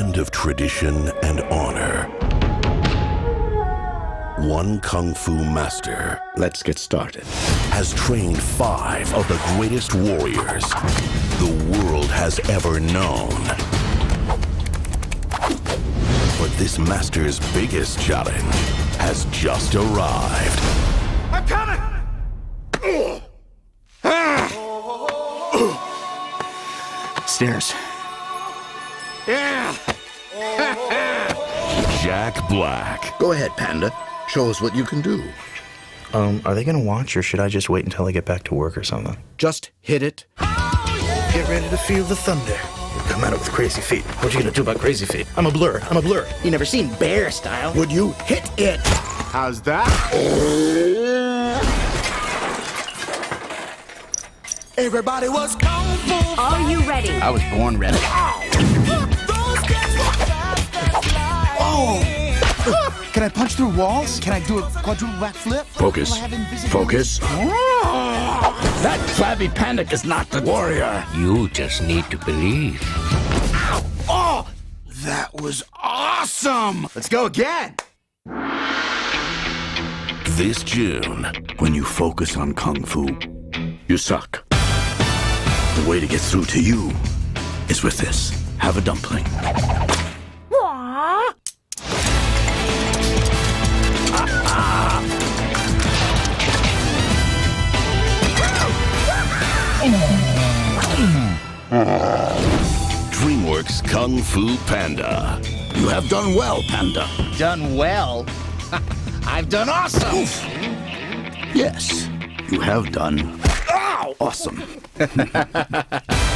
of tradition and honor. One Kung Fu master Let's get started. has trained five of the greatest warriors the world has ever known. But this master's biggest challenge has just arrived. I'm coming! Stairs. Yeah! Jack Black. Go ahead, Panda. Show us what you can do. Um, are they gonna watch or should I just wait until I get back to work or something? Just hit it. Get ready to feel the thunder. You come at it with crazy feet. What are you gonna do about crazy feet? I'm a blur. I'm a blur. You never seen bear style. Would you hit it? How's that? Everybody was kung fu. Are you ready? I was born ready. Those lightning. Can I punch through walls? Can I do a quadruple backflip? Focus. Will I have invisibility? Focus. That flabby panda is not the warrior. You just need to believe. Oh, that was awesome! Let's go again! This June, When you focus on Kung Fu, you suck. The way to get through to you is with this. Have a dumpling. DreamWorks Kung Fu Panda. You have done well, Panda. Done well. I've done awesome. Yes, you have done awesome.